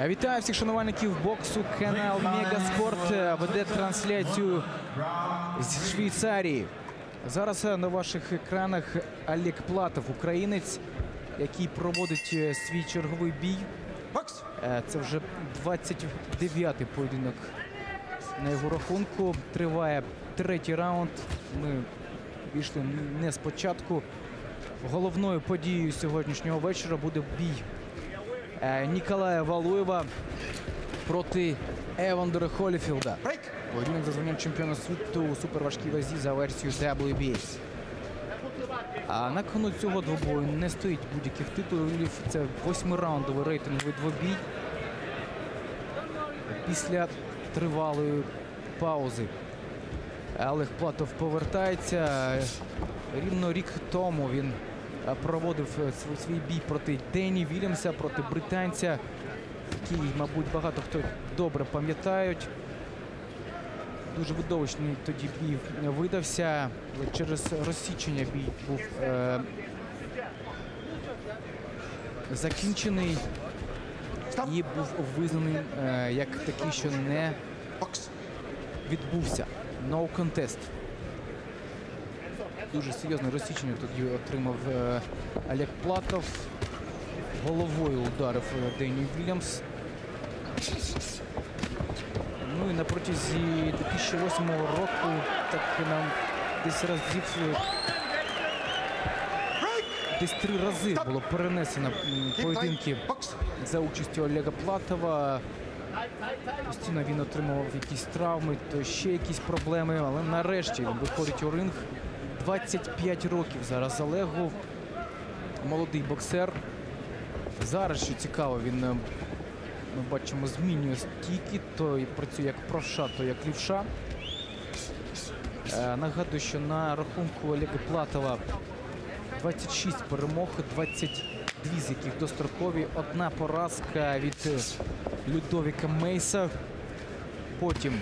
Е, Вітаю всіх шанувальників боксу. Канал Мегаспорт веде трансляцію з Швейцарії. Зараз е, на ваших екранах Олег Платов, українець, який проводить е, свій черговий бій. Це вже 29-й поєдинок на його рахунку. Триває третій раунд. Ми вийшли не спочатку. Головною подією сьогоднішнього вечора буде бій е, Ніколая Валуєва проти Евандера Холіфілда. Поєдинок за званням чемпіона світу у суперважкій вазі за версією WBS. А на кону цього двобою не стоїть будь-яких титулів. Це восьмираундовий рейтинговий двобій. Після тривалої паузи Олег Платов повертається. Рівно рік тому він проводив е, свій бій проти Дені Вільямса, проти британця, який, мабуть, багато хто добре пам'ятають. Дуже видовищний тоді бій видався. Через розсічення бій був е, закінчений і був визнаний е, як такий, що не відбувся. No contest. Дуже серйозне розсічення тоді отримав е, Олег Платов. Головою ударив е, Дені Вільямс. Ну і на протязі 2008 року так нам десь разів е, десь три рази було перенесено поєдинки за участю Олега Платова. Постійно він отримував якісь травми, то ще якісь проблеми. Але нарешті він виходить у ринг. 25 років зараз Олегу. Молодий боксер. Зараз, що цікаво, він е, ми бачимо, змінює стійки. То працює як правша, то як лівша. Е, Нагадую, що на рахунку Олега Платова 26 перемог, 22 з яких дострокові. Одна поразка від Людовіка Мейса. Потім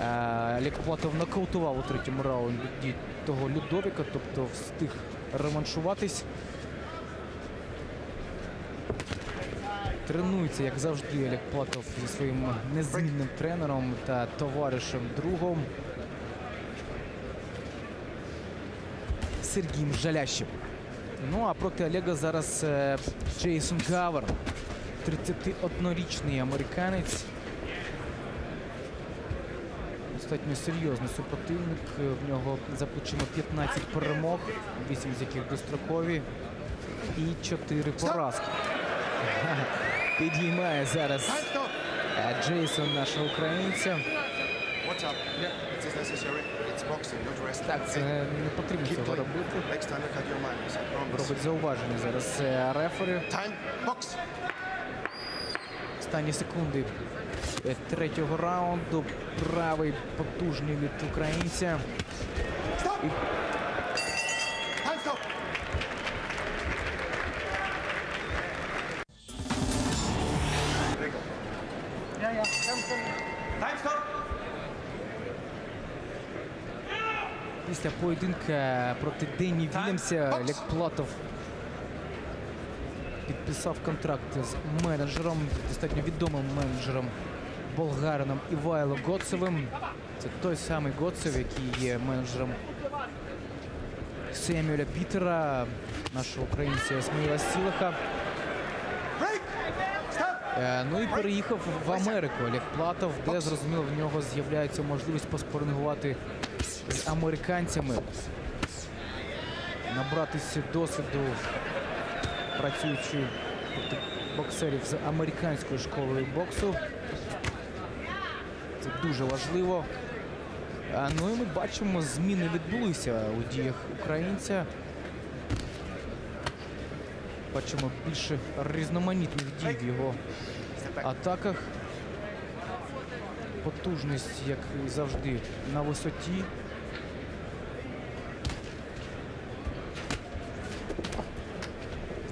е, Платов нокаутував у третьому раунді того Людовіка, тобто встиг реваншуватись. Тренується, як завжди, Олег Платов зі своїм незмінним тренером та товаришем другом Сергієм Жалящим. Ну а проти Олега зараз е, Джейсон Гавер, 31-річний американець. Достатньо серйозний супротивник. Е, В нього за плечима 15 перемог, 8 з яких дострокові і 4 поразки. Підіймає зараз е, Джейсон нашого українця. Так, це не потрібно цього робити. Робить зауваження зараз е, рефері. Time, box. Останні секунди е, третього раунду. Правий потужний від українця. І після поєдинка проти Дені Вільямса Олег Платов підписав контракт з менеджером, достатньо відомим менеджером болгарином Івайло Гоцевим. Це той самий Гоцев, який є менеджером Семюля Пітера, нашого українця Ісмаїла Сілаха. Е, Ну і переїхав в Америку Олег Платов, де зрозуміло в нього з'являється можливість поспорингувати з американцями, набратися досвіду, працюючи боксерів з американською школою боксу. Це дуже важливо. Ну і ми бачимо, зміни відбулися у діях українця. Бачимо більше різноманітних дій в його атаках. Потужність, як завжди, на висоті.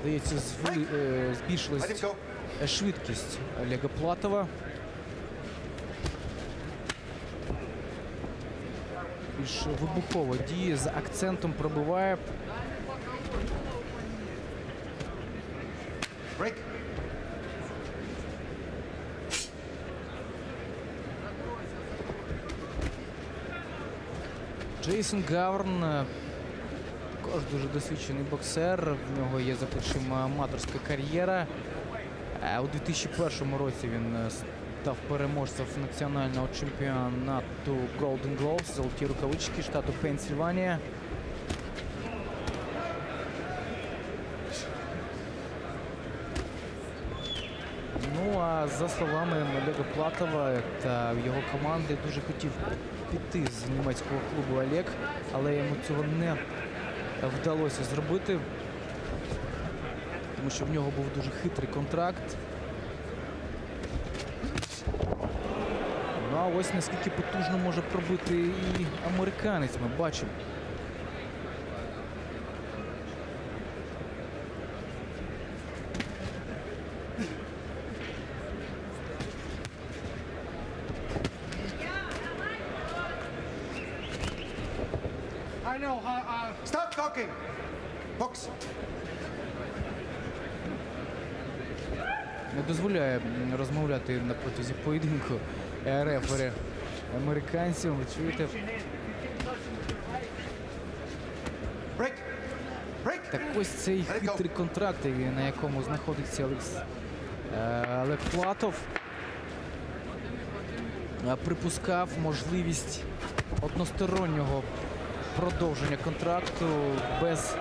здається, е, збільшилась е, швидкість Олега Платова. Більш вибухово діє з акцентом пробиває. Break. Джейсон Гаврн е, також дуже досвідчений боксер. В нього є за плечима аматорська кар'єра. Е, У 2001 році він е, став переможцем національного чемпіонату Golden Gloves, золоті рукавички штату Пенсільванія. Ну а за словами Олега Платова та його команди дуже хотів піти з німецького клубу Олег, але йому цього не вдалося зробити, тому що в нього був дуже хитрий контракт. Ну а ось наскільки потужно може пробити і американець, ми бачимо. Talking. Box. не дозволяє розмовляти на протязі поєдинку е, рефері американців. Ви чуєте? Break. Break. Так ось цей хитрий контракт, на якому знаходиться Олекс... е, Олег Платов, е, припускав можливість одностороннього продовження контракту без,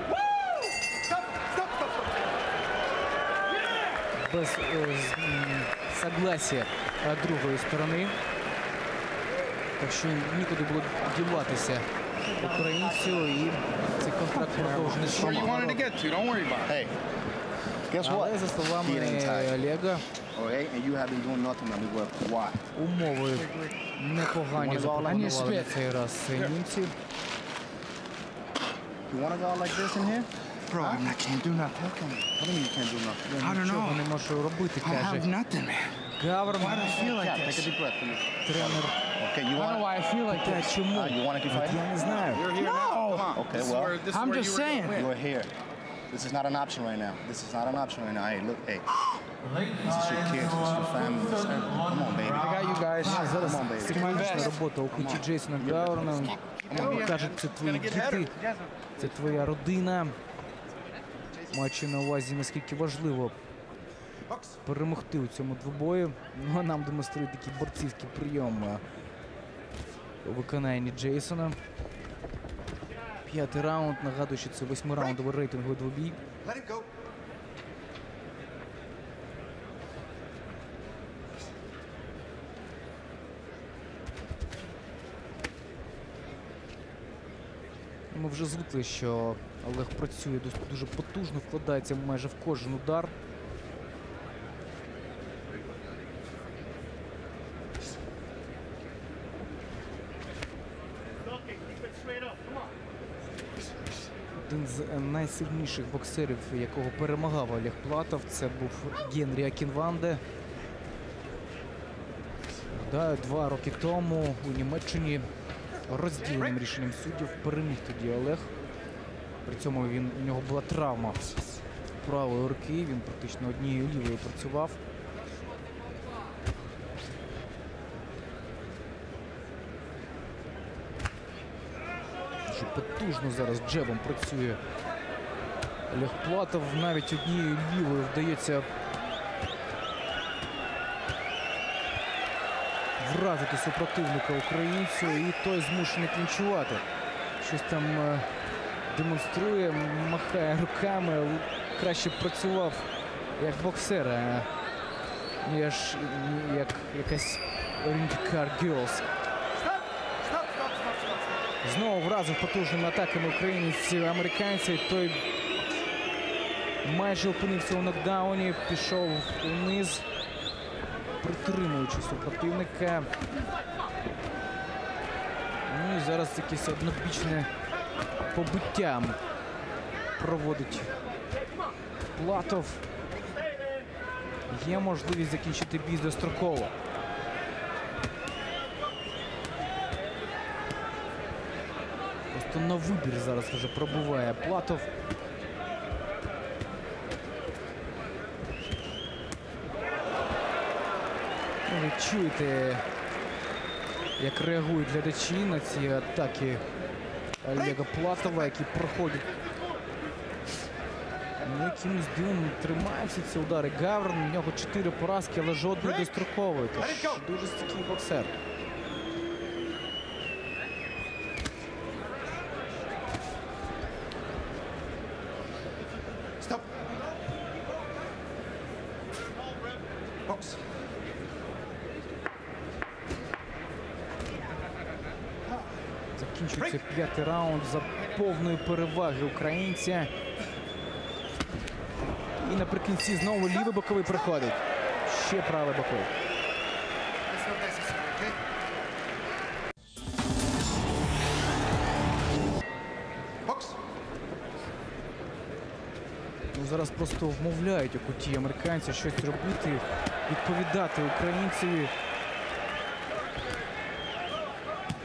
без е, согласия е, другої сторони. Так що нікуди було діватися українцю і цей контракт продовжений. Hey. Але за словами. Олега. Why? Умови непогані запропонували на цей раз німці. You want to go like this in here? Bro, I, I can't do nothing. What do you mean you can't do nothing? I don't Нічого know. не можу робити, I have каже nothing, man. Гаверн, Why do I feel like Yeah, take a this? deep breath, please. тренер. Okay, you I don't know want? why I feel like Та this. чому? Uh, you want to keep От fighting? я не знаю. You're here now. Come on. Okay, This is well- where- this is I'm where just you were gonna saying. win. You're here. This is not an option right now. This is not an option right now. Hey, look, hey. This is your kids. This is your family. This is everything. Come on, baby. I got you guys. Зараз Come on, baby. психологічна робота у куті Джейсона Гаверна. Кажуть, це твої діти, це твоя родина. Маючи на увазі, наскільки важливо перемогти у цьому двобої. Ну, а нам демонструють такий борцівський прийом у виконанні Джейсона. П'ятий раунд. Нагадую, що це восьмираундовий рейтинговий двобій. Ми вже звикли, що Олег працює дуже потужно, вкладається майже в кожен удар. Один з е, найсильніших боксерів, якого перемагав Олег Платов, це був Генрі Акінванде. Два роки тому у Німеччині розділеним рішенням суддів переміг тоді Олег. При цьому він, у нього була травма правої руки, він практично однією лівою працював. Дуже потужно зараз джебом працює Олег Платов. Навіть однією лівою вдається вразити супротивника українцю, і той змушений клінчувати. Щось там е, демонструє, махає руками, краще працював як боксер, ніж як якась. Stop. Знову вразив потужними атаками українець американця. Той майже опинився у нокдауні, пішов униз, притримуючи супротивника. Ну і зараз якесь однобічне побиття проводить Платов. Є можливість закінчити бій достроково. Просто на вибір зараз вже пробуває Платов. Ну, Ви чуєте, як реагують глядачі на ці атаки Олега Платова, які проходять. Ну, якимось дивом тримаються ці удари. Гаврон, у нього чотири поразки, але жодної дострокової. Тож дуже стійкий боксер. Раунд за повної переваги українця. І наприкінці знову лівий боковий приходить. Ще правий боковий. Ну, зараз просто вмовляють у куті американця щось робити, відповідати українцеві.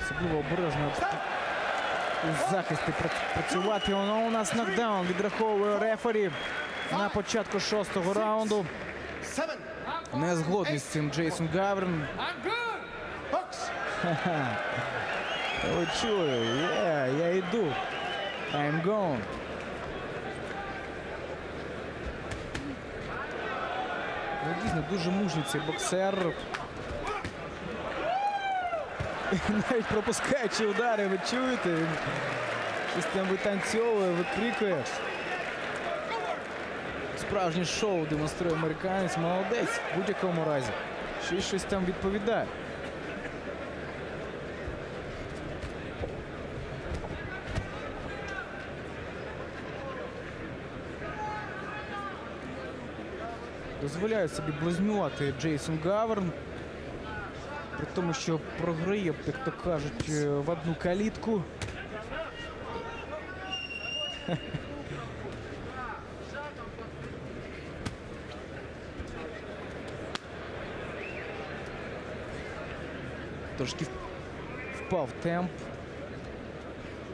Особливо обережно у захисті працювати. Воно у нас нокдаун відраховує рефері на початку шостого раунду. Не з цим Джейсон. Я чую, я йду. I'm gone. Ну, дійсно, дуже мужній цей боксер. Навіть пропускаючи удари, ви чуєте? Він щось там витанцьовує, викрикує. Справжнє шоу демонструє американець. Молодець в будь-якому разі. Ще щось там відповідає. дозволяє собі близнювати Джейсон Гаверн. Тому, що програє, як то кажуть, е, в одну калітку. Трошки впав темп.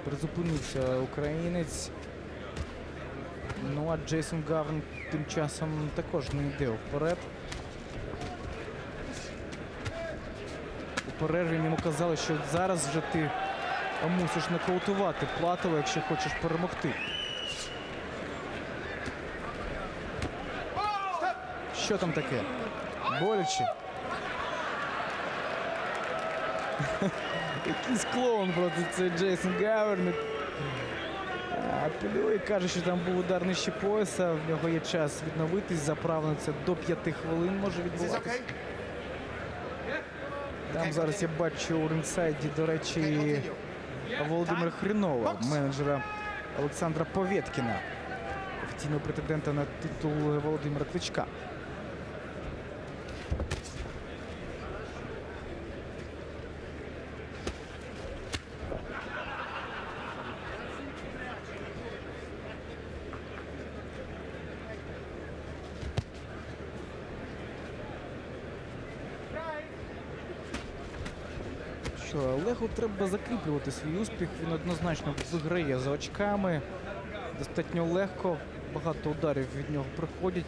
Призупинився українець. Ну а Джейсон Гавн тим часом також не йде вперед. Перерві йому казали, що зараз вже ти мусиш нокаутувати Платова, якщо хочеш перемогти. Що там таке? Боляче. Якийсь клоун просто це Джейсон Гаверн. А Пільовий каже, що там був удар нижче пояса. В нього є час відновитись. Заправлено це до п'яти хвилин може відбуватися. Там зараз я бачу у рингсайді, до речі. Володимира Хринова, менеджера Олександра Повєткіна, офіційного претендента на титул Володимира Кличка. Олегу треба закріплювати свій успіх. Він однозначно виграє за очками. Достатньо легко. Багато ударів від нього приходять.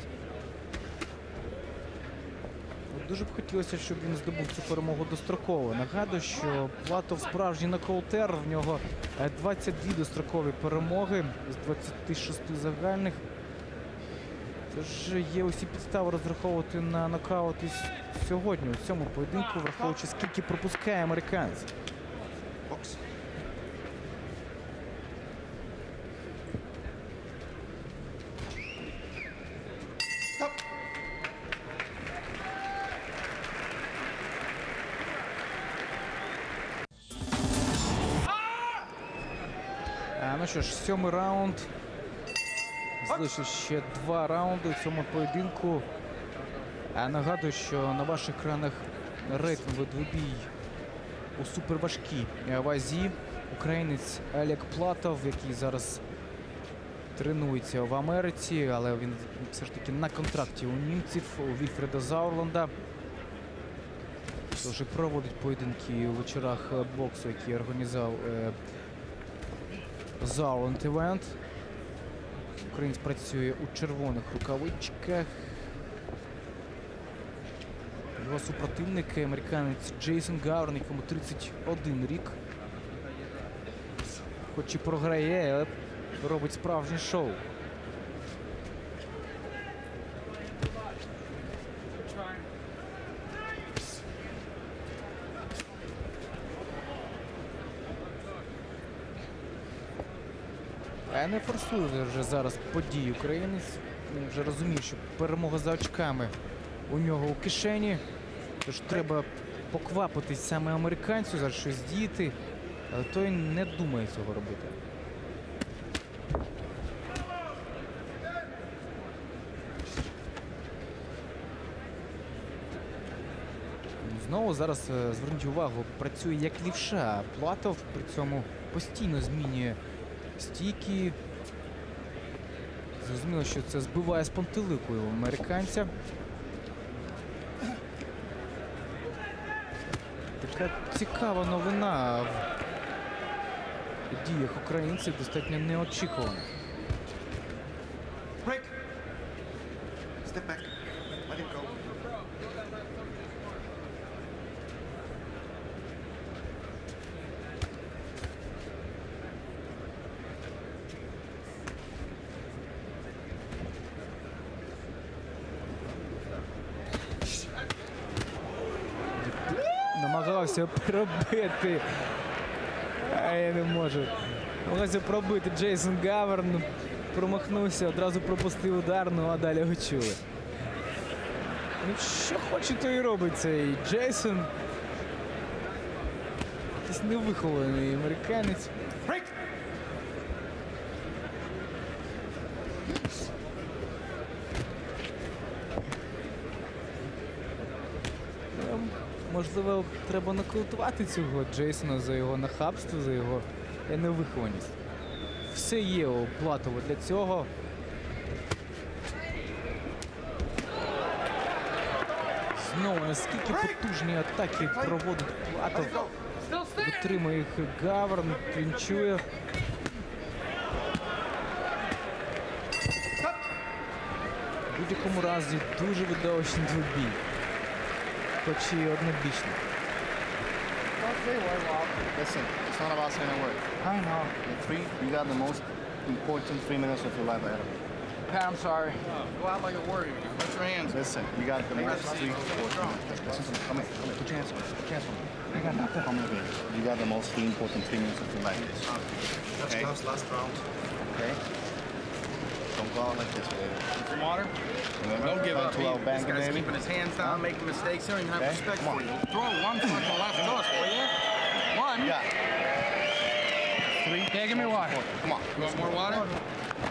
Дуже б хотілося, щоб він здобув цю перемогу достроково. Нагадую, що Платов справжній нокаутер. В нього е, 22 дострокові перемоги з 26 загальних. Тож є усі підстави розраховувати на нокаут і сьогодні у цьому поєдинку, враховуючи скільки пропускає американець. Ну що ж, сьомий раунд. Залишилось ще два раунди у цьому поєдинку. Нагадую, що на ваших екранах рейтинговий двобій у суперважкій вазі. Українець Олег Платов, який зараз тренується в Америці, але він все ж таки на контракті у німців, у Вільфреда Заурланда. Тож проводить поєдинки у вечорах боксу, які організував е, Зауленд Івент. Українець працює у червоних рукавичках. Його супротивник американець Джейсон Гаурн, якому 31 рік. хоч і програє, але робить справжнє шоу. Не форсує вже зараз події українець. Він вже розуміє, що перемога за очками у нього у кишені. Тож треба поквапитись саме американцю, зараз щось діяти. Але той не думає цього робити. Знову зараз е, зверніть увагу, працює як лівша. Платов при цьому постійно змінює стійки. Зрозуміло, що це збиває з пантелику його американця. Така цікава новина в діях українців достатньо неочікувана. Намагався пробити. А я не можу. Намагався пробити Джейсон Гаверн. Промахнувся, одразу пропустив удар, ну а далі його чули. Ну, що хоче, то і робить цей Джейсон. Якийсь невихований американець. Break. Ну, Можливо, треба нокаутувати цього Джейсона за його нахабство, за його невихованість. Все є у Платова для цього. Знову наскільки потужні атаки проводить Платов. Витримує їх Гаверн, клінчує. В будь-якому разі дуже видовищний двобій. પછી ઓગણત્રીસનો Don't say a. Listen, it's not about saying a word. I know. In three, you got the most important three minutes of your life ahead of you. Pat, I'm sorry. Go out like a warrior. Put your hands. Listen, you got the most three. Listen. Come here. Come here. Put your hands on. Put your hands on. I got nothing. Come here. You got the most important three minutes of your life. Okay? That's last round. Okay? Don't go out like this, baby. Some water. Remember? Don't give up. Too He, loud, this bang, guy's baby. keeping his hands down, making mistakes. He don't even have Okay, respect for you. Throw one fucking left to us, will you? One. Yeah. Three. Yeah, give me water. Come on. You want more water?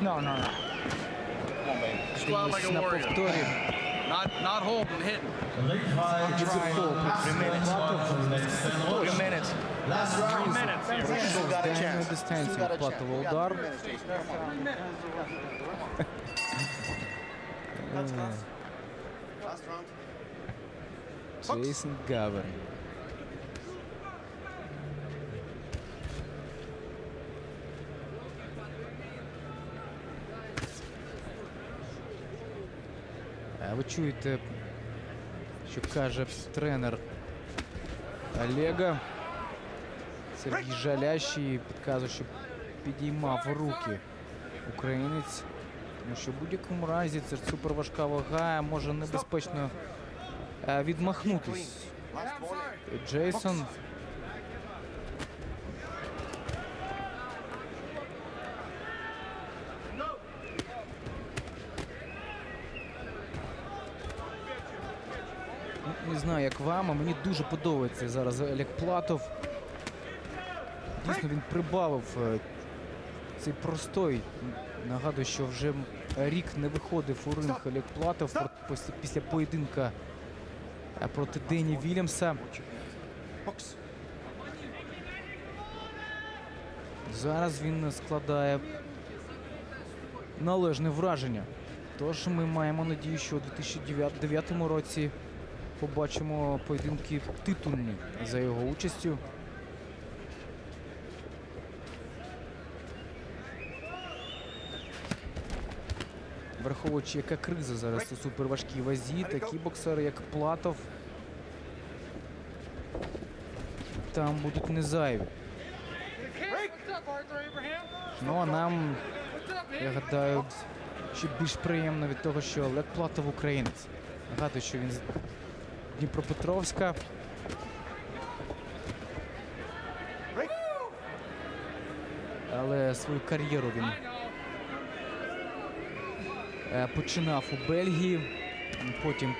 No, no, no. Come on, baby. Just like a warrior. повторі. Not, not holding, hitting. Відзеркало Three minutes. Three minutes. Three minutes here. You still got a Дальньої chance. дистанції Still got a Платова chance. We got удар. three minutes, Jason. Come Ви чуєте, що каже тренер Олега. Сергій Жалящий підказує, що підіймав руки українець. Тому що в будь-якому разі це суперважка вага може небезпечно е, відмахнутись. Джейсон. Як вам, а мені дуже подобається зараз Олег Платов. Дійсно, він прибавив е, цей простой. Нагадую, що вже рік не виходив у ринг Олег Платов після, поєдинка е, проти Дені Вільямса. Зараз він складає належне враження. Тож ми маємо надію, що у 2009 році побачимо поєдинки титульні за його участю. Враховуючи, яка криза зараз у суперважкій вазі, такі боксери, як Платов, там будуть не зайві. Ну а нам, я гадаю, ще більш приємно від того, що Олег Платов українець. Нагадую, що він Дніпропетровська. Але свою кар'єру він е, починав у Бельгії, потім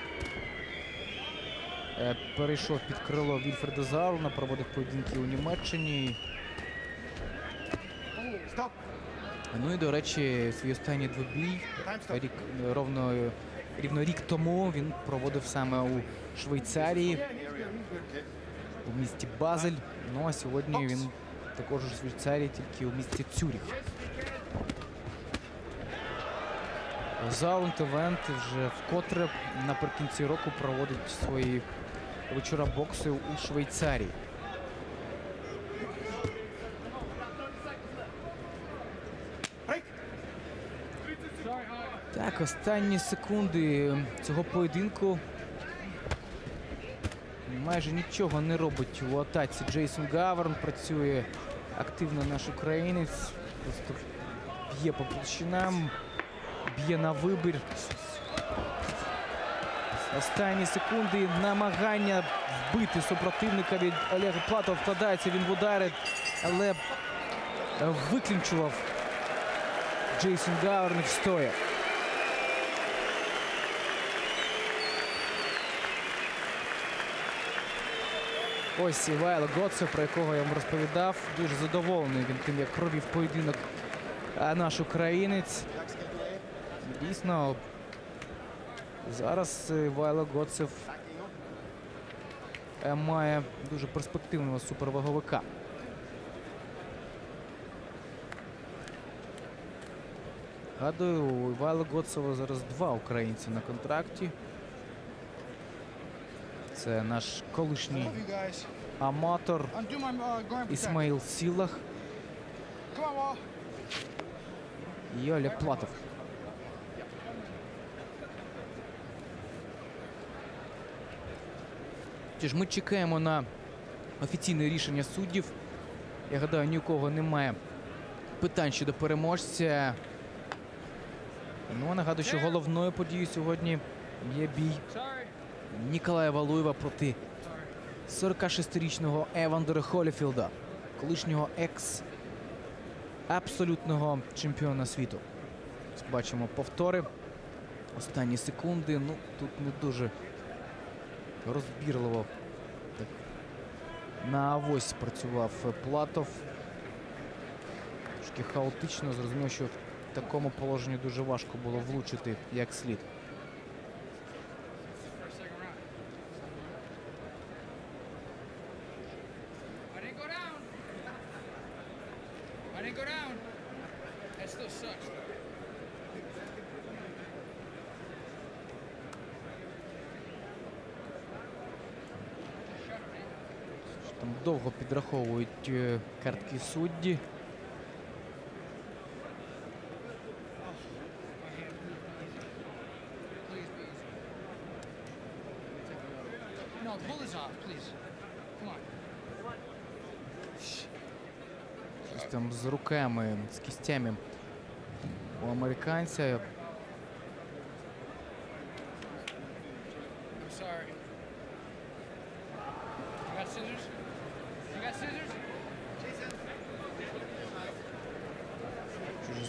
е, перейшов під крило Вільфреда Зауруна, проводив поєдинки у Німеччині. Ну і до речі, свій останній двобій рік рівно рік тому він проводив саме у Швейцарії у місті Базель. Ну а сьогодні він також у Швейцарії, тільки у місті Цюріх. Заунд Івент вже вкотре наприкінці року проводить свої вечора боксу у Швейцарії. Так, останні секунди цього поєдинку. Майже нічого не робить у атаці Джейсон Гаверн. Працює активно наш українець. Просто б'є по площинам, б'є на вибір. Останні секунди намагання вбити супротивника від Олега Платова. Вкладається він в удари, але е, виклінчував Джейсон Гаверн і Ось Івайло Гоцев, про якого я вам розповідав. Дуже задоволений він тим, як провів поєдинок наш українець. Дійсно, зараз е, Івайло Гоцев е, має дуже перспективного суперваговика. Гадую, у Івайла Гоцева зараз два українці на контракті. Це наш колишній аматор. Ісмаїл Сілах і Олег Платов. Тож ми чекаємо на офіційне рішення суддів. Я гадаю, ні у кого немає питань щодо переможця. Ну, нагадую, що головною подією сьогодні є бій Ніколая Валуєва проти 46-річного Евандера Холіфілда, колишнього екс абсолютного чемпіона світу. Бачимо повтори. Останні секунди. Ну, тут не дуже розбірливо. Так. На авось працював Платов. Трошки хаотично. Зрозуміло, що в такому положенні дуже важко було влучити як слід. Come on. Щось там з руками, з кістями у американця.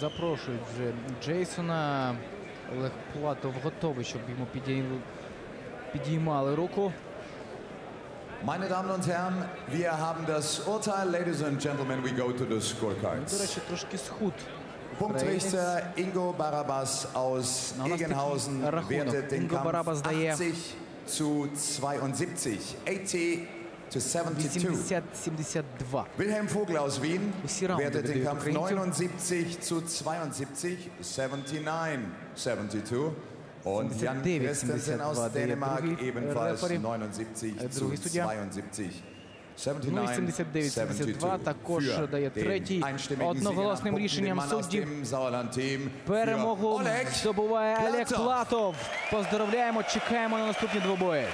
Запрошують вже Джейсона. Олег Платов готовий, щоб йому підіймали, підіймали руку. Meine Damen und Herren, wir haben das Urteil. Ladies and gentlemen, we go to the Ну, До scorecards. речі, трошки схуд. Punktrichter Ingo Barabas aus Na, was Egenhausen die Rachunok. wertet den Ingo Kampf Barabas daje. 80 zu 72. 80 to 72. 80-72. Wilhelm Vogel aus Wien wertet den Kampf українцю. 79 zu 72, 79, 72. Und Jan 79, Christensen aus Dänemark ebenfalls 79 Е, zu другий 72. Ну і 79-72 також дає третій одноголосним рішенням суддів. Перемогу здобуває Олег Платов. Поздравляємо, чекаємо на наступні двобої.